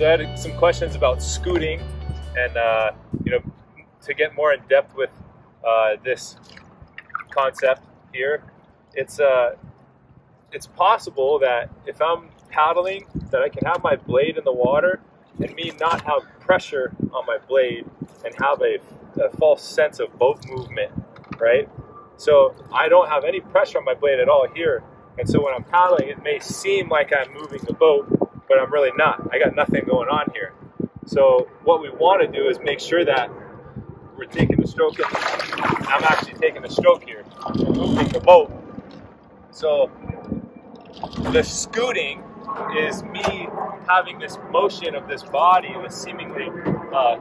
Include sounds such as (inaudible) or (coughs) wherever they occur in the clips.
So I had some questions about scooting and, uh, you know, to get more in depth with uh, this concept here, it's, uh, it's possible that if I'm paddling, that I can have my blade in the water and me not have pressure on my blade and have a, a false sense of boat movement, right? So I don't have any pressure on my blade at all here. And so when I'm paddling, it may seem like I'm moving the boat, but I'm really not. I got nothing going on here. So what we want to do is make sure that we're taking the stroke. I'm actually taking the stroke here, moving the boat. So the scooting is me having this motion of this body, this seemingly uh,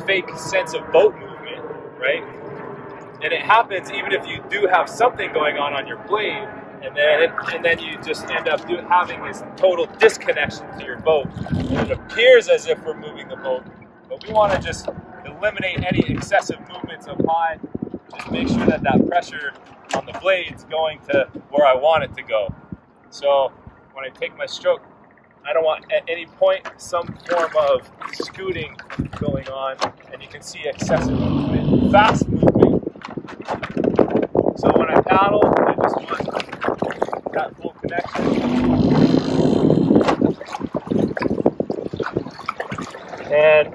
(coughs) fake sense of boat movement, right? And it happens even if you do have something going on on your blade, and then and then you just end up having this total disconnection to your boat. It appears as if we're moving the boat, but we want to just eliminate any excessive movements of high. Just make sure that that pressure on the blade is going to where I want it to go. So when I take my stroke, I don't want at any point some form of scooting going on, and you can see excessive movement, fast movement. So when I paddle, I just want connection. And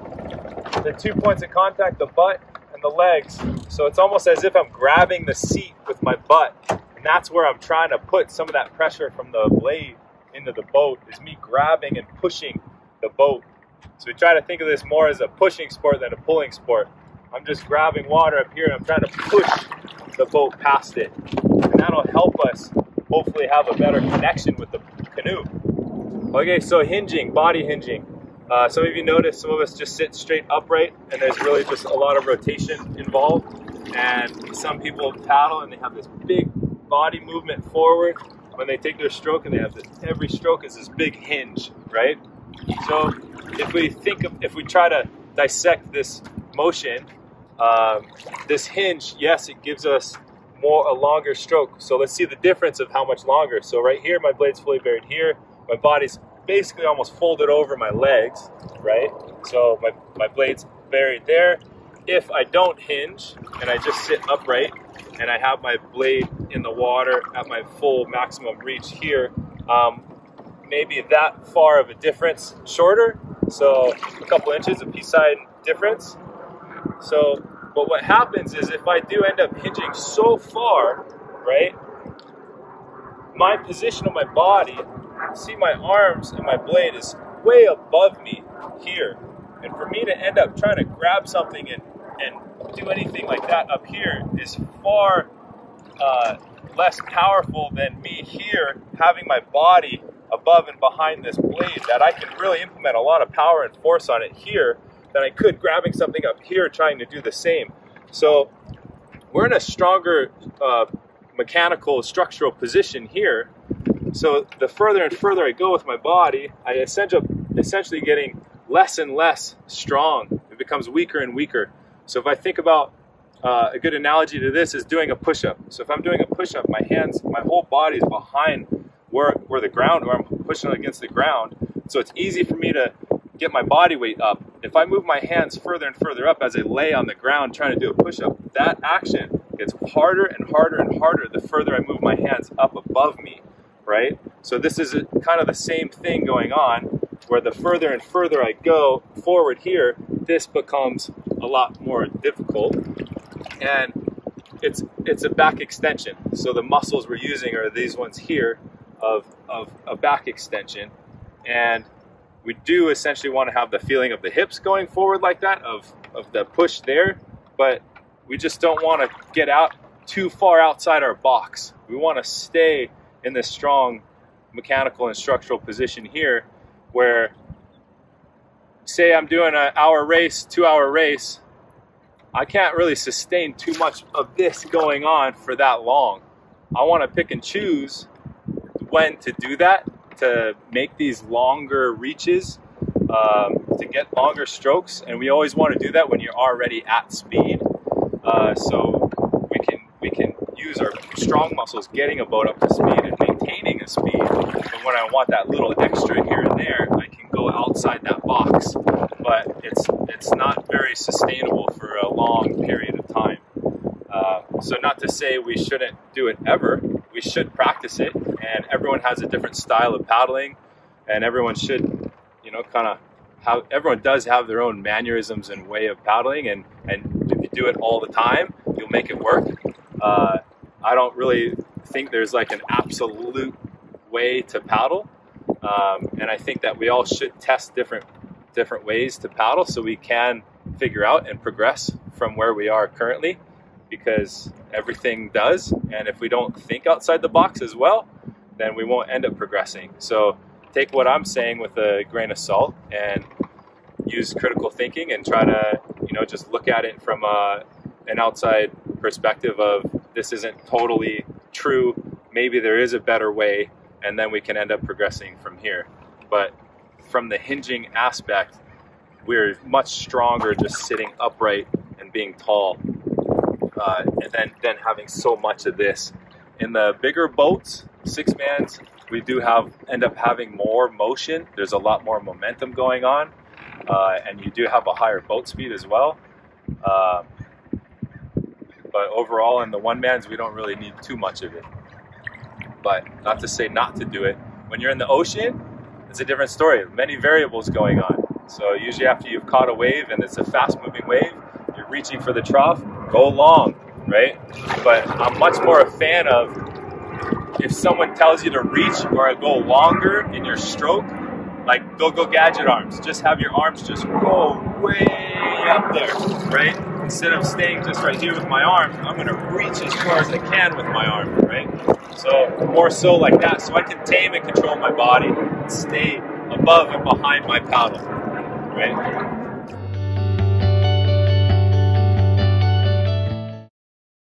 the two points of contact, the butt and the legs. So it's almost as if I'm grabbing the seat with my butt. And that's where I'm trying to put some of that pressure from the blade into the boat is me grabbing and pushing the boat. So we try to think of this more as a pushing sport than a pulling sport. I'm just grabbing water up here and I'm trying to push the boat past it. And that'll help us hopefully have a better connection with the canoe. Okay, so hinging, body hinging. Uh, some of you notice some of us just sit straight upright and there's really just a lot of rotation involved. And some people paddle and they have this big body movement forward when they take their stroke and they have this, every stroke is this big hinge, right? So if we think of, if we try to dissect this motion, um, this hinge, yes, it gives us more a longer stroke. So let's see the difference of how much longer. So right here, my blade's fully buried here. My body's basically almost folded over my legs, right? So my, my blade's buried there. If I don't hinge and I just sit upright and I have my blade in the water at my full maximum reach here, um, maybe that far of a difference shorter. So a couple inches of pea-side difference. So, but what happens is if I do end up hinging so far, right, my position of my body, see my arms and my blade is way above me here. And for me to end up trying to grab something and, and do anything like that up here is far uh, less powerful than me here having my body above and behind this blade that I can really implement a lot of power and force on it here than I could grabbing something up here trying to do the same. So we're in a stronger uh, mechanical structural position here. So the further and further I go with my body, I essentially essentially getting less and less strong. It becomes weaker and weaker. So if I think about uh, a good analogy to this is doing a push-up. So if I'm doing a push-up, my hands, my whole body is behind where, where the ground, where I'm pushing against the ground. So it's easy for me to get my body weight up. If I move my hands further and further up as I lay on the ground trying to do a push-up, that action gets harder and harder and harder the further I move my hands up above me, right? So this is a, kind of the same thing going on where the further and further I go forward here, this becomes a lot more difficult. And it's it's a back extension. So the muscles we're using are these ones here of, of a back extension. And we do essentially want to have the feeling of the hips going forward like that, of, of the push there, but we just don't want to get out too far outside our box. We want to stay in this strong mechanical and structural position here where say I'm doing an hour race, two hour race, I can't really sustain too much of this going on for that long. I want to pick and choose when to do that to make these longer reaches, um, to get longer strokes, and we always want to do that when you're already at speed. Uh, so we can we can use our strong muscles getting a boat up to speed and maintaining a speed. But when I want that little extra here and there, I can go outside that box, but it's it's not very sustainable for a long period of time. Uh, so not to say we shouldn't do it ever. We should practice it, and everyone has a different style of paddling, and everyone should, you know, kind of how everyone does have their own mannerisms and way of paddling, and and if you do it all the time, you'll make it work. Uh, I don't really think there's like an absolute way to paddle, um, and I think that we all should test different different ways to paddle so we can figure out and progress from where we are currently because everything does and if we don't think outside the box as well then we won't end up progressing. So take what i'm saying with a grain of salt and use critical thinking and try to you know just look at it from a, an outside perspective of this isn't totally true. Maybe there is a better way and then we can end up progressing from here. But from the hinging aspect we're much stronger just sitting upright and being tall uh, and then then having so much of this. In the bigger boats six mans we do have end up having more motion. There's a lot more momentum going on uh, and you do have a higher boat speed as well. Uh, but overall in the one mans we don't really need too much of it. But not to say not to do it. When you're in the ocean it's a different story. Many variables going on. So usually after you've caught a wave and it's a fast moving wave you're reaching for the trough go long right? But i'm much more a fan of if someone tells you to reach or go longer in your stroke like go go gadget arms. Just have your arms just go way up there right? Instead of staying just right here with my arm i'm going to reach as far as i can with my arm right? So more so like that. So i can tame and control my body and stay above and behind my paddle right